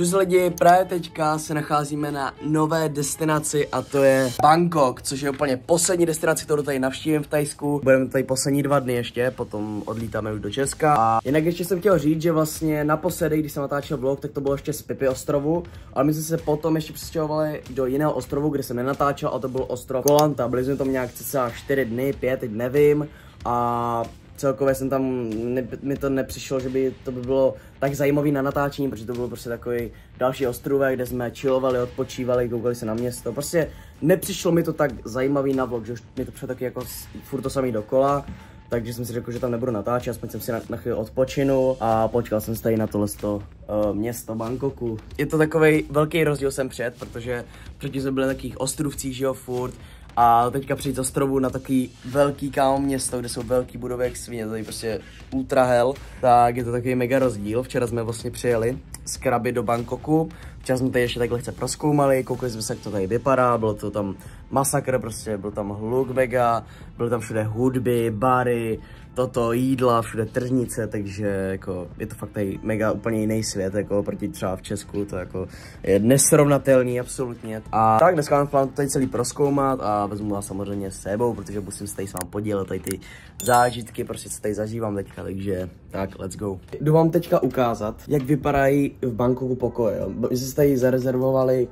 Čus lidi, právě teďka se nacházíme na nové destinaci a to je Bangkok, což je úplně poslední destinace, kterou tady navštívím v Tajsku. Budeme tady poslední dva dny ještě, potom odlítáme už do Česka. A jinak ještě jsem chtěl říct, že vlastně naposledy, když jsem natáčel vlog, tak to bylo ještě z Pipy ostrovu, ale my jsme se potom ještě přestěhovali do jiného ostrovu, kde jsem nenatáčel a to byl ostrov Kolanta. Byli jsme tam nějak cca 4 dny, 5, teď nevím. A celkově jsem tam, ne, mi to nepřišlo, že by to by bylo tak zajímavý na natáčení, protože to bylo prostě takový další ostrůvek, kde jsme chillovali, odpočívali, koukali se na město. Prostě nepřišlo mi to tak zajímavý na vlog, že už mi to přišlo taky jako furt to samý dokola. Takže jsem si řekl, že tam nebudu natáčet, aspoň jsem si na, na chvíli odpočinu a počkal jsem se tady na tohle uh, město Bangkoku. Je to takový velký rozdíl jsem před, protože předtím jsme byli na takových ostrovcích, že jo, furt, a teďka přijít z ostrovu na takový velký kámo město, kde jsou velký budovy jak svině, tady prostě ultra hell, tak je to takový mega rozdíl. Včera jsme vlastně přijeli z Krabi do Bangkoku, včera jsme tady ještě tak lehce proskoumali, koukali jsme se, jak to tady vypadá, bylo to tam masakr, prostě byl tam hluk mega, byly tam všude hudby, bary, toto jídla, všude tržnice, takže jako je to fakt tady mega úplně jiný svět, jako proti třeba v Česku, to jako je nesrovnatelný absolutně. A tak dneska mám plán tady celý proskoumat a vezmu vás samozřejmě s sebou, protože musím se tady s vám podílet, tady ty zážitky, prostě co tady zažívám teďka, takže tak, let's go. Jdu vám teďka ukázat, jak vypadají v Bangkoku pokoje. Jsme tady zarezervovali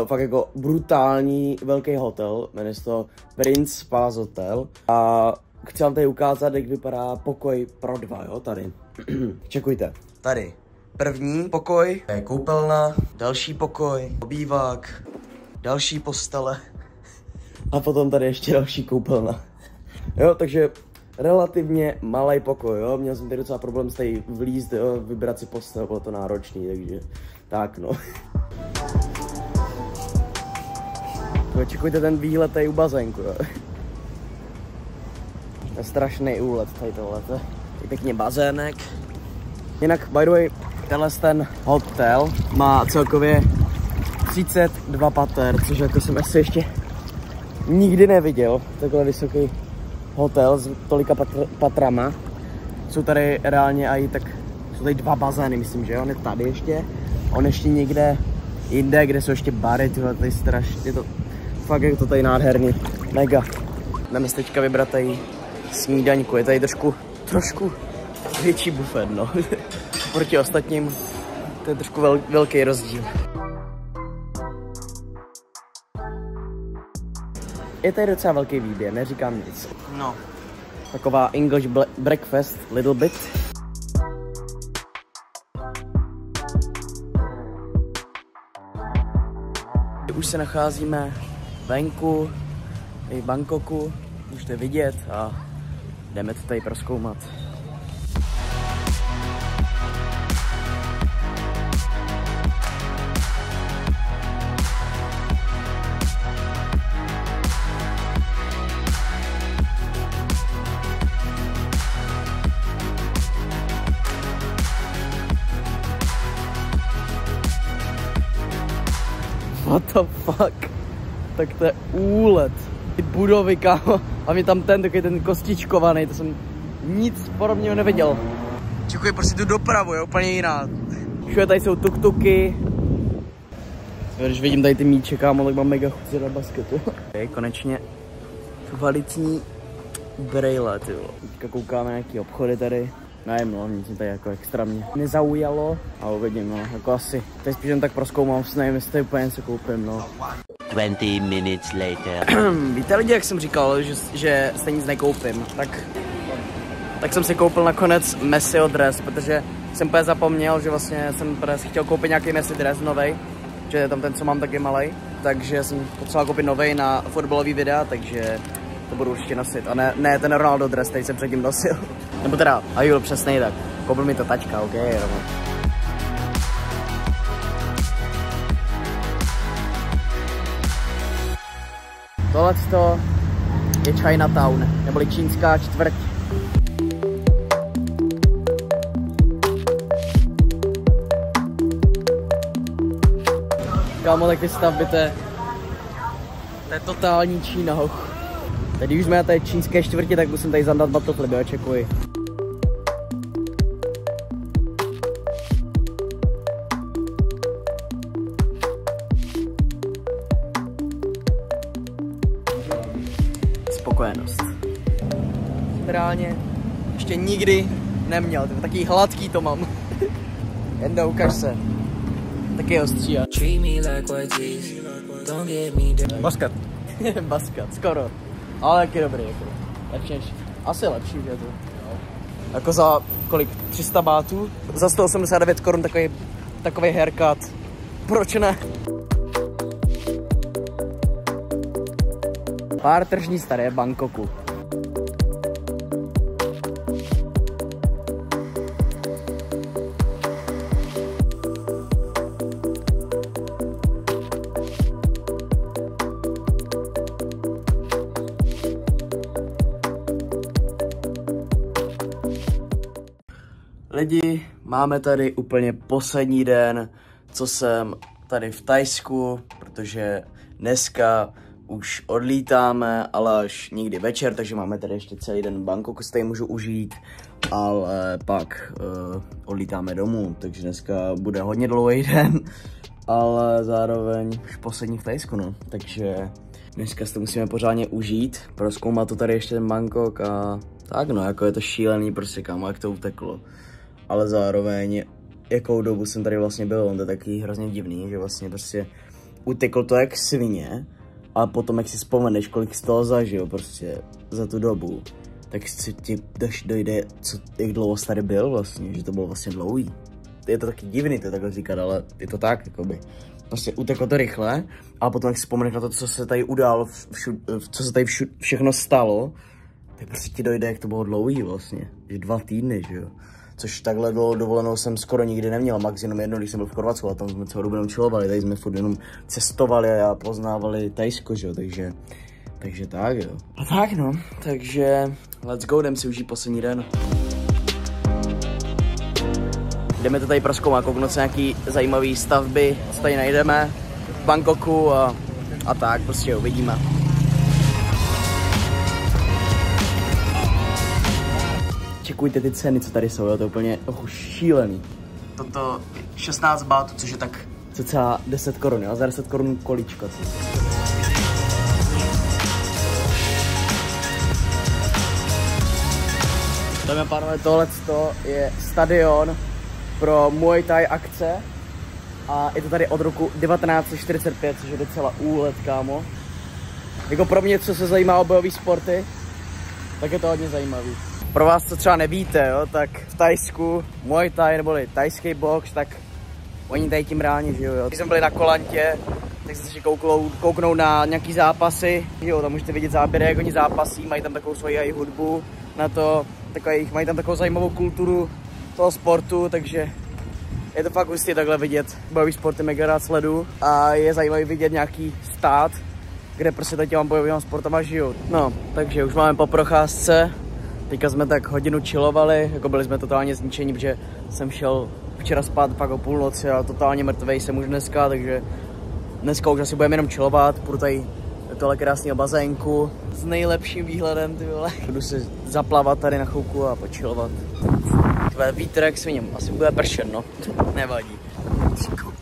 Uh, fakt jako brutální velký hotel, jmenuje se to Prince Palace Hotel a chci vám tady ukázat, jak vypadá pokoj pro dva, jo, tady. Čekujte. Tady. První pokoj je koupelna, další pokoj, obývák, další postele a potom tady ještě další koupelna. Jo, takže relativně malý pokoj, jo, měl jsem tady docela problém s tady vlízt, jo, vybrat si postel, bylo to náročný, takže tak no. Čekujte ten výhled tady u bazénku, jo. To je strašný úlet tady tohle. Je pěkně bazének. Jinak, by the way, tenhle ten hotel má celkově 32 pater, což jako jsem asi ještě nikdy neviděl. Takhle vysoký hotel s tolika patr patrama. Jsou tady reálně i tak, jsou tady dva bazény, myslím, že on je tady ještě. On ještě někde jinde, kde jsou ještě bary, tyhle, tady strašně to, fakt je to tady nádherný, mega. Jdeme se teďka vybrat tady snídaňku. Je tady trošku, trošku větší bufet, no. Proti ostatním to je trošku vel, velký rozdíl. Je tady docela velký výběr, neříkám nic. No. Taková English breakfast, little bit. Už se nacházíme venku, v Bangkoku, můžete vidět a jdeme to tady proskoumat. What the fuck? Tak to je úlet. Ty budovy, kámo. A mi tam ten takový ten kostičkovaný, to jsem nic podobného neviděl. Čekuji prostě tu dopravu, je úplně jiná. Všude tady jsou tuktuky. Když vidím tady ty míče, kámo, tak mám mega chuť na basketu. Okay, konečně kvalitní brejle, ty Teďka koukáme na nějaký obchody tady. Nevím, no, nic mě tady jako extra mě nezaujalo, ale uvidím, no, jako asi. Teď spíš jen tak proskoumám, nevím, jestli úplně něco koupím, no. 20 minutes later. Víte lidi, jak jsem říkal, že, že se nic nekoupím, tak, tak jsem si koupil nakonec Messiho dres, protože jsem úplně zapomněl, že vlastně jsem chtěl koupit nějaký Messi dres novej, že tam ten, co mám, taky malý, takže jsem potřeboval koupit novej na fotbalový videa, takže to budu určitě nosit. A ne, ne ten Ronaldo dres, který jsem předtím nosil. Nebo teda, a jo, přesně tak. Koupil mi to tačka, ok, Roman. Tohle je Chinatown, neboli čínská čtvrť. Kámo, tak ty stavby, to je, to je totální Čína. Tady už jsme na té čínské čtvrti, tak musím tady zandat batofle, dočekuji. Spokojenost. Reálně ještě nikdy neměl, takový hladký to mám. Jednou ukaž se. Taky ostří. Baskat. Baskat, skoro. Ale taky dobrý, jako. Lepší než, asi lepší, že to. Jako za kolik? 300 bátů? Za 189 korun takový, takový haircut. Proč ne? Pár tržní staré Bangkoku. Lidi, máme tady úplně poslední den, co jsem tady v Tajsku, protože dneska už odlítáme, ale až někdy večer, takže máme tady ještě celý den v Bangkoku, tady můžu užít, ale pak uh, odlítáme domů, takže dneska bude hodně dlouhý den, ale zároveň už poslední v Tajsku, no, takže dneska si to musíme pořádně užít, proskoumat to tady ještě ten Bangkok a tak no, jako je to šílený prostě kámo, jak to uteklo ale zároveň jakou dobu jsem tady vlastně byl, on to je taky hrozně divný, že vlastně prostě utekl to jak svině a potom jak si vzpomeneš, kolik z toho zažil prostě za tu dobu, tak si ti daš dojde, co, jak dlouho tady byl vlastně, že to bylo vlastně dlouhý. Je to taky divný to takhle říkat, ale je to tak, jakoby. Prostě uteklo to rychle a potom jak si vzpomeneš na to, co se tady událo, co se tady všechno stalo, tak prostě ti dojde, jak to bylo dlouhý vlastně, že dva týdny, že jo což takhle dlouho dovolenou jsem skoro nikdy neměl, max jenom jedno, když jsem byl v Chorvatsku a tam jsme celou dobu čilovali, tady jsme furt jenom cestovali a poznávali Tajsko, že jo, takže, takže tak jo. A tak no, takže let's go, jdem si užít poslední den. Jdeme to tady proskoumat, kouknout se nějaký zajímavý stavby, co tady najdeme v Bangkoku a, a tak, prostě uvidíme. Čekujte ty ceny, co tady jsou, jo, to je úplně oh, šílený. Toto 16 bátů, což je tak cca 10 korun, jo, za 10 korun kolíčko. Dámy a pánové, tohle je stadion pro Muay Thai akce a je to tady od roku 1945, což je docela úlet, kámo. Jako pro mě, co se zajímá o bojové sporty, tak je to hodně zajímavý. Pro vás, co třeba nevíte, jo, tak v Tajsku Muay Thai neboli tajský box, tak oni tady tím reálně žijou. Jo. Když jsme byli na kolantě, tak si kouknou, kouknou na nějaký zápasy, jo, tam můžete vidět záběry, jak oni zápasí, mají tam takovou svoji i hudbu na to, takový, mají tam takovou zajímavou kulturu toho sportu, takže je to fakt hustý takhle vidět. Bojový sporty mega rád sledu a je zajímavý vidět nějaký stát, kde prostě těma bojovým sportama žijou. No, takže už máme po procházce, Teďka jsme tak hodinu chillovali, jako byli jsme totálně zničení, protože jsem šel včera spát pak o půlnoci a totálně mrtvej jsem už dneska, takže dneska už asi budeme jenom chillovat, půjdu tady tohle krásného bazénku s nejlepším výhledem, ty vole. Budu se zaplavat tady na chouku a počilovat. Tvé vítr jak svině, asi bude pršet, no. Nevadí. Tak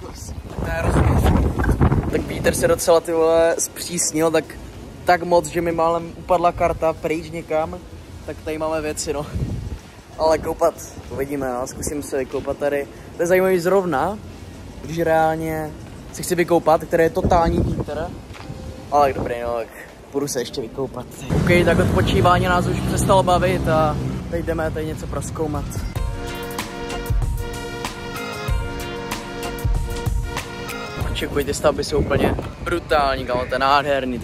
vítr se docela ty vole zpřísnil, tak tak moc, že mi málem upadla karta pryč někam tak tady máme věci, no. Ale koupat, uvidíme, no. zkusím se vykoupat tady. To je zajímavý zrovna, když reálně se chci vykoupat, který je totální vítr. Ale dobrý, no, tak budu se ještě vykoupat. Ok, tak odpočívání nás už přestalo bavit a teď jdeme tady něco proskoumat. Čekuj, ty stavby jsou úplně brutální, kámo, to je nádherný.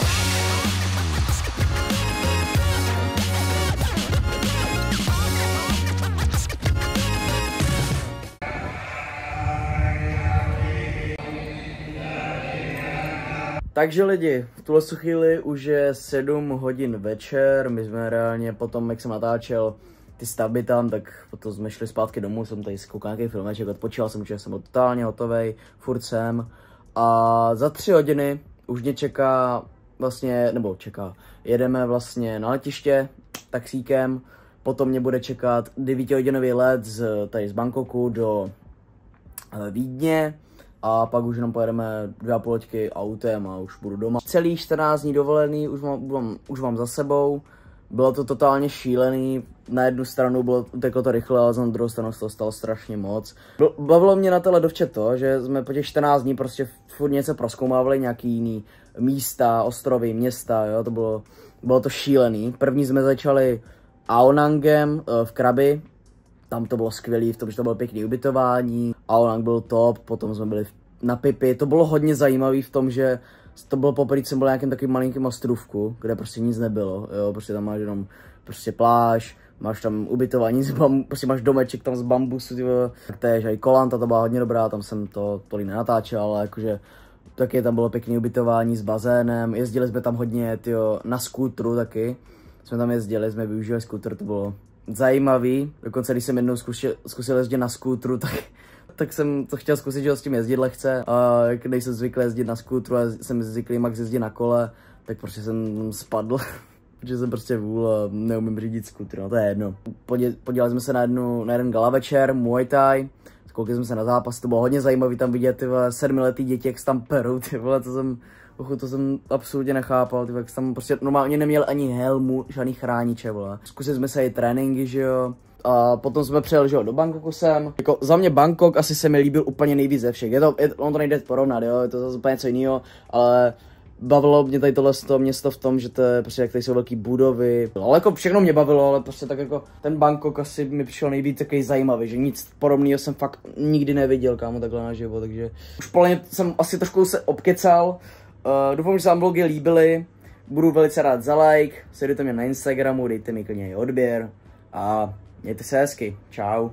Takže lidi, v tuhle chvíli už je 7 hodin večer, my jsme reálně potom, jak jsem natáčel ty stavby tam, tak potom jsme šli zpátky domů, jsem tady zkoukal nějaký filmeček, odpočíval jsem, že jsem totálně hotový, furt jsem. A za tři hodiny už mě čeká vlastně, nebo čeká, jedeme vlastně na letiště taxíkem, potom mě bude čekat 9 hodinový let z, tady z Bangkoku do eh, Vídně, a pak už jenom pojedeme dvě poloďky autem a už budu doma. Celý 14 dní dovolený už mám, mám, už mám za sebou. Bylo to totálně šílený, na jednu stranu bylo, teklo to rychle, ale na druhou stranu se to stalo strašně moc. Bavilo mě na tele dovče to, že jsme po těch 14 dní prostě furt něco proskoumávali, nějaký jiný místa, ostrovy, města, jo, to bylo, bylo to šílený. První jsme začali Aonangem eh, v Krabi, tam to bylo skvělé, v tom, že to bylo pěkné ubytování, Aonang byl top, potom jsme byli na Pipi, to bylo hodně zajímavé v tom, že to bylo poprvé, jsem byl na nějakém takovým malinkém ostrovku, kde prostě nic nebylo, jo, prostě tam máš jenom prostě pláž, máš tam ubytování, z prostě máš domeček tam z bambusu, tyvo, též i Kolanta, to byla hodně dobrá, tam jsem to tolik nenatáčel, ale jakože taky tam bylo pěkné ubytování s bazénem, jezdili jsme tam hodně, tyjo, na skútru taky, jsme tam jezdili, jsme využili skútr, to bylo zajímavý, dokonce když jsem jednou zkusil, zkusil jezdit na skútru, tak tak jsem to chtěl zkusit, že s tím jezdit lehce. A jak nejsem zvyklý jezdit na skútru a jsem zvyklý max jezdit na kole, tak prostě jsem spadl. protože jsem prostě vůl a neumím řídit skútr, no to je jedno. Podívali jsme se na, jednu, na jeden gala večer, Muay Thai, koukali jsme se na zápas, to bylo hodně zajímavé tam vidět ty vole, sedmiletý děti, jak tam perou, ty vole, to jsem, ochu, to jsem absolutně nechápal, ty vole, jak tam prostě normálně neměl ani helmu, žádný chrániče, vole. Zkusili jsme se i tréninky, že jo, a potom jsme přijeli, že jo, do Bangkoku sem. Jako za mě Bangkok asi se mi líbil úplně nejvíc ze všech. Je to, je, on to nejde porovnat, jo, je to zase úplně něco jiného, ale bavilo mě tady tohle to město v tom, že to je prostě jak tady jsou velké budovy. Ale jako všechno mě bavilo, ale prostě tak jako ten Bangkok asi mi přišel nejvíc takový zajímavý, že nic podobného jsem fakt nikdy neviděl, kámo, takhle na živo, takže už plně jsem asi trošku se obkecal. Uh, doufám, že se vám vlogy líbily. Budu velice rád za like, sledujte mě na Instagramu, dejte mi klidně odběr a mějte se hezky. Čau.